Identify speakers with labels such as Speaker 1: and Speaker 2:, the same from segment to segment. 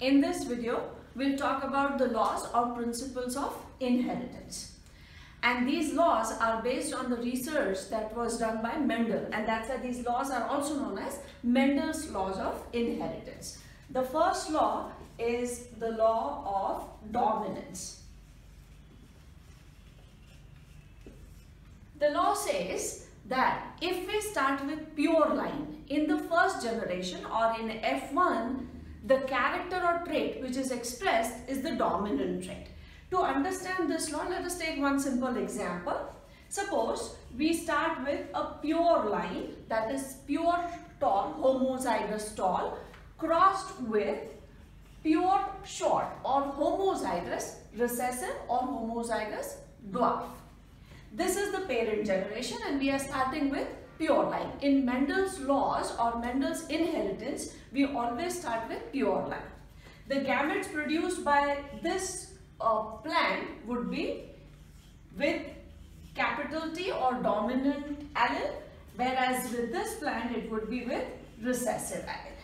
Speaker 1: In this video, we'll talk about the laws or principles of inheritance. And these laws are based on the research that was done by Mendel and that's why these laws are also known as Mendel's laws of inheritance. The first law is the law of dominance. The law says that if we start with pure line in the first generation or in F1 the character or trait which is expressed is the dominant trait. To understand this law, let us take one simple example. Suppose we start with a pure line that is pure tall, homozygous tall crossed with pure short or homozygous recessive or homozygous dwarf. This is the parent generation and we are starting with pure line. In Mendel's laws or Mendel's inheritance, we always start with pure line. The gametes produced by this uh, plant would be with capital T or dominant allele, whereas with this plant it would be with recessive allele.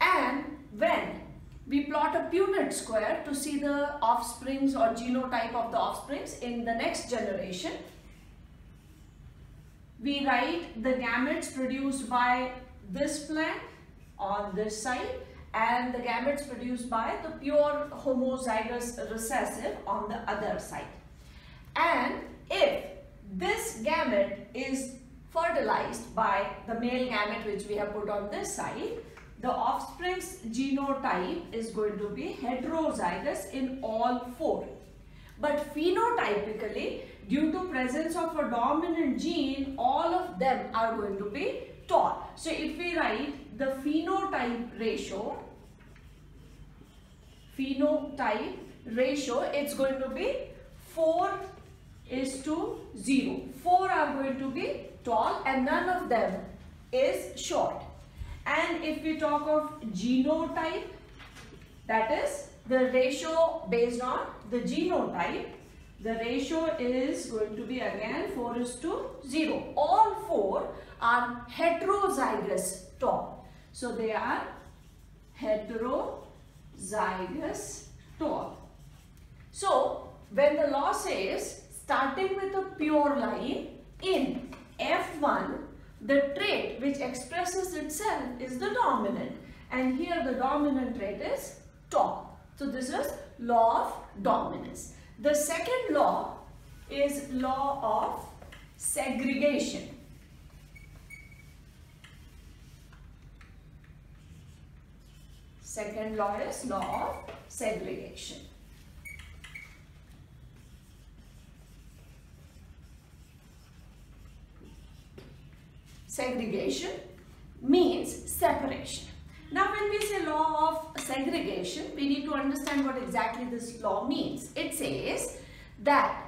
Speaker 1: And when we plot a Punnett square to see the offsprings or genotype of the offsprings in the next generation, we write the gametes produced by this plant on this side and the gametes produced by the pure homozygous recessive on the other side. And if this gamete is fertilized by the male gamete which we have put on this side, the offspring's genotype is going to be heterozygous in all four. But phenotypically, due to presence of a dominant gene, all of them are going to be tall. So if we write the phenotype ratio, phenotype ratio, it's going to be 4 is to 0. 4 are going to be tall and none of them is short. And if we talk of genotype, that is the ratio based on the genotype, the ratio is going to be again 4 is to 0. All 4 are heterozygous tall. So they are heterozygous tall. So when the law says starting with a pure line in F1 the trait which expresses itself is the dominant and here the dominant trait is tall. So this is law of dominance. The second law is law of segregation. Second law is law of segregation. Segregation means separation. Now when we say law of segregation, we need to understand what exactly this law means. It says that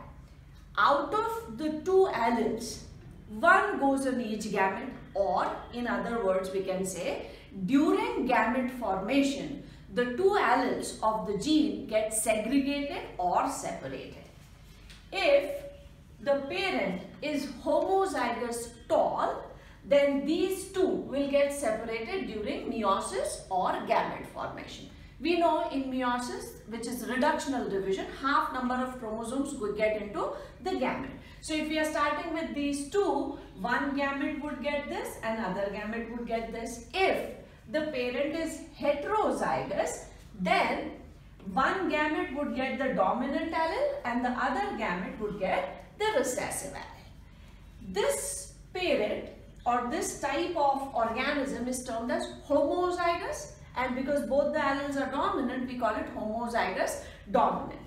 Speaker 1: out of the two alleles, one goes on each gamete or in other words we can say during gamete formation, the two alleles of the gene get segregated or separated. If the parent is homozygous tall, then these two will get separated during meiosis or gamete formation. We know in meiosis, which is reductional division, half number of chromosomes would get into the gamete. So if we are starting with these two, one gamete would get this, another gamete would get this. If the parent is heterozygous, then one gamete would get the dominant allele and the other gamete would get the recessive allele. This parent or this type of organism is termed as homozygous and because both the alleles are dominant, we call it homozygous dominant.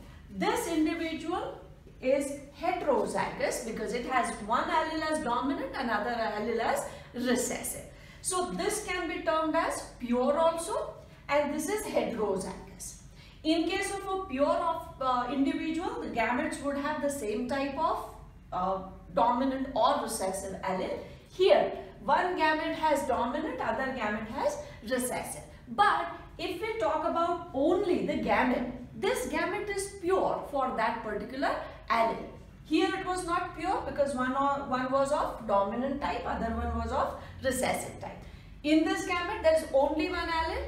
Speaker 1: This individual is heterozygous because it has one allele as dominant and other allele as recessive. So this can be termed as pure also and this is heterozygous. In case of a pure of, uh, individual, the gametes would have the same type of uh, dominant or recessive allele here, one gamete has dominant, other gamete has recessive. But if we talk about only the gamete, this gamete is pure for that particular allele. Here it was not pure because one, or, one was of dominant type, other one was of recessive type. In this gamete, there is only one allele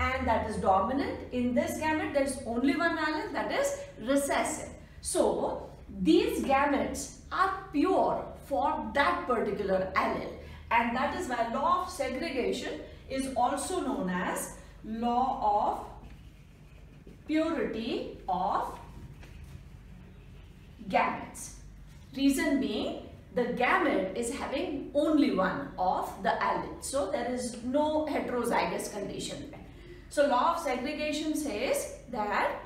Speaker 1: and that is dominant. In this gamete, there is only one allele that is recessive. So, these gametes are pure for that particular allele and that is why law of segregation is also known as law of purity of gametes. Reason being the gamete is having only one of the allele. So there is no heterozygous condition. So law of segregation says that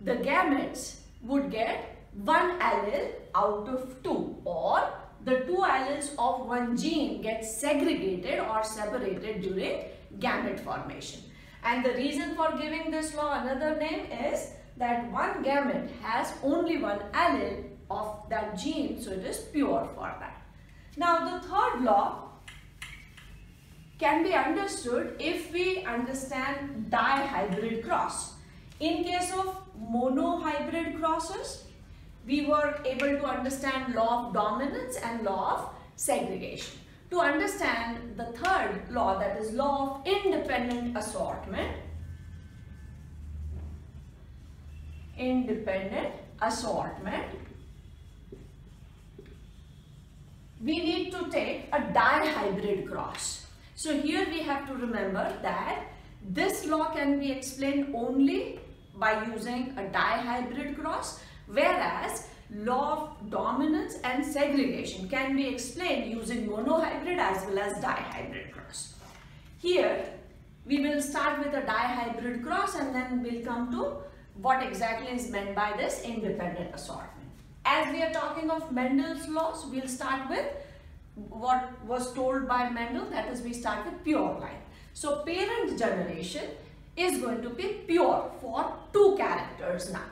Speaker 1: the gametes would get one allele out of two or the two alleles of one gene get segregated or separated during gamete formation. And the reason for giving this law another name is that one gamete has only one allele of that gene so it is pure for that. Now the third law can be understood if we understand dihybrid cross. In case of monohybrid crosses, we were able to understand law of dominance and law of segregation. To understand the third law that is law of independent assortment, independent assortment, we need to take a dihybrid cross. So here we have to remember that this law can be explained only by using a dihybrid cross whereas law of dominance and segregation can be explained using monohybrid as well as dihybrid cross. Here we will start with a dihybrid cross and then we'll come to what exactly is meant by this independent assortment. As we are talking of Mendel's laws, we'll start with what was told by Mendel, that is we start with pure line. So parent generation is going to be pure for two characters now.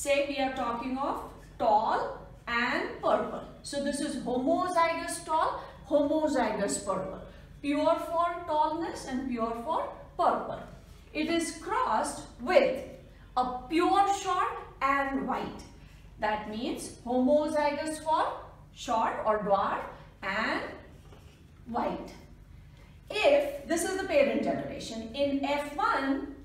Speaker 1: Say we are talking of tall and purple. So this is homozygous tall, homozygous purple. Pure for tallness and pure for purple. It is crossed with a pure short and white. That means homozygous for short or dwarf and white. If this is the parent generation, in F1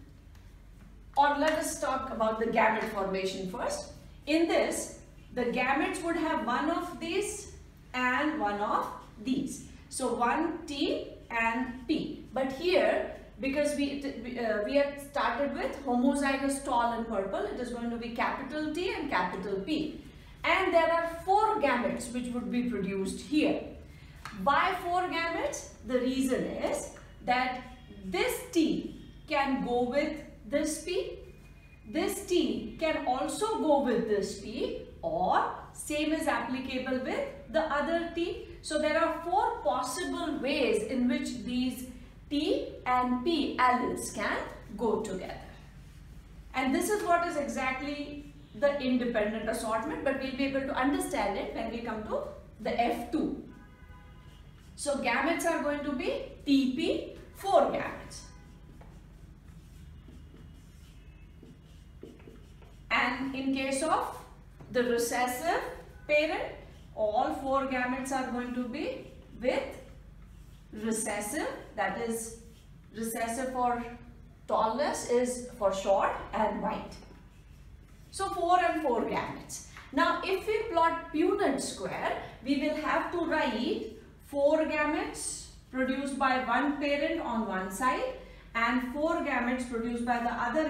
Speaker 1: or let us talk about the gamete formation first. In this, the gametes would have one of these and one of these. So one T and P. But here, because we, uh, we had started with homozygous tall and purple, it is going to be capital T and capital P. And there are four gametes which would be produced here. Why four gametes? The reason is that this T can go with this P. This T can also go with this P or same is applicable with the other T. So there are four possible ways in which these T and P alleles can go together. And this is what is exactly the independent assortment but we'll be able to understand it when we come to the F2. So gametes are going to be TP, four gametes. And in case of the recessive parent, all four gametes are going to be with recessive, that is recessive for tallness is for short and white. So 4 and 4 gametes. Now if we plot Punnett square, we will have to write 4 gametes produced by one parent on one side and 4 gametes produced by the other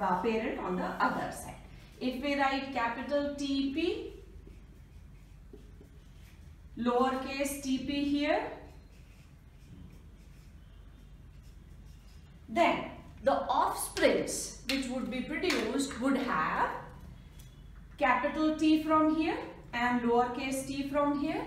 Speaker 1: uh, parent on the other side. If we write capital TP, lowercase tp here, then the offsprings which would be produced would have capital T from here and lowercase t from here,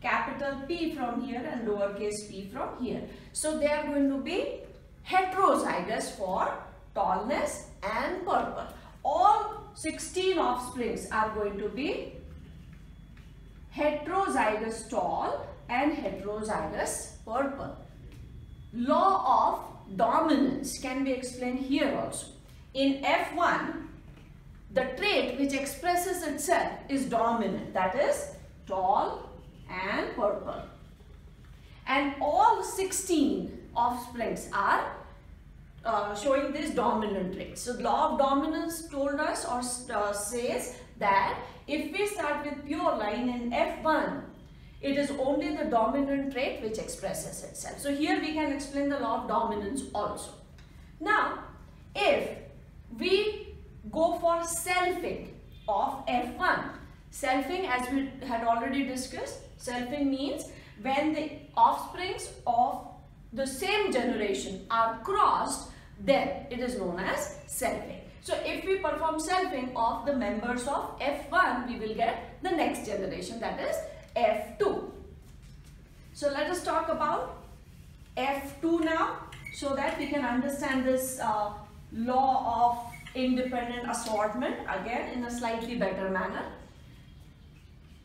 Speaker 1: capital P from here and lowercase p from here. So they are going to be heterozygous for tallness and purple. All 16 offsprings are going to be heterozygous tall and heterozygous purple. Law of dominance can be explained here also. In F1, the trait which expresses itself is dominant, that is tall and purple. And all 16 offsprings are uh, showing this dominant trait. So the law of dominance told us or uh, says that if we start with pure line in F1, it is only the dominant trait which expresses itself. So here we can explain the law of dominance also. Now, if we go for selfing of F1, selfing as we had already discussed, selfing means when the offsprings of the same generation are crossed, then it is known as selfing. So if we perform selfing of the members of F1, we will get the next generation that is F2. So let us talk about F2 now so that we can understand this uh, law of independent assortment again in a slightly better manner.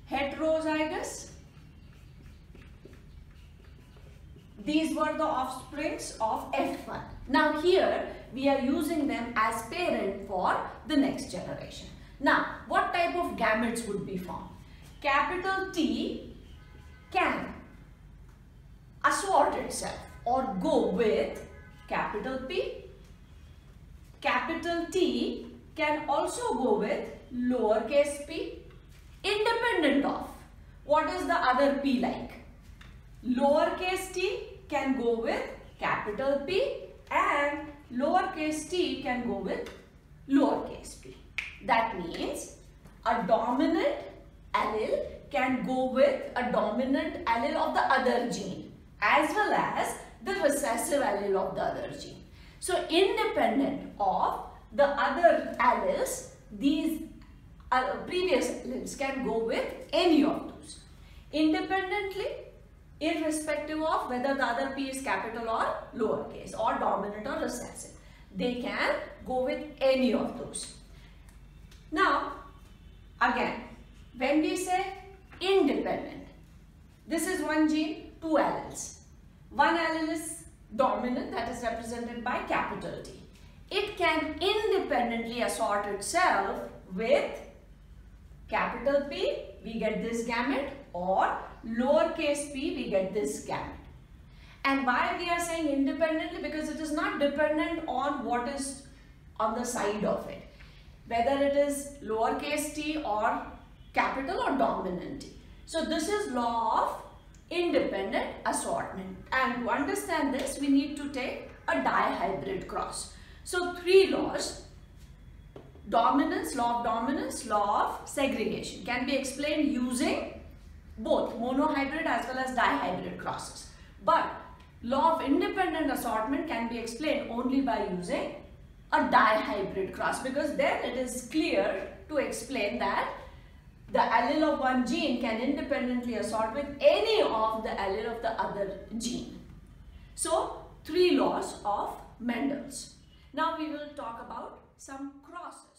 Speaker 1: Heterozygous. These were the offsprings of F1. Now here we are using them as parent for the next generation. Now what type of gametes would be formed? Capital T can assort itself or go with capital P. Capital T can also go with lowercase p independent of what is the other p like. Lowercase t can go with capital P and lowercase t can go with lowercase p. That means a dominant allele can go with a dominant allele of the other gene as well as the recessive allele of the other gene. So independent of the other alleles, these uh, previous alleles can go with any of those. Independently, irrespective of whether the other P is capital or lowercase or dominant or recessive. They can go with any of those. Now, again, when we say independent, this is one gene, two alleles. One allele is dominant that is represented by capital T. It can independently assort itself with capital P, we get this gamete or lowercase p, we get this gamete. And why we are saying independently? Because it is not dependent on what is on the side of it. Whether it is lowercase t or capital or dominant t. So this is law of independent assortment. And to understand this, we need to take a dihybrid cross. So three laws, dominance, law of dominance, law of segregation can be explained using both monohybrid as well as dihybrid crosses. But law of independent assortment can be explained only by using a dihybrid cross because then it is clear to explain that the allele of one gene can independently assort with any of the allele of the other gene. So, three laws of Mendel's. Now we will talk about some crosses.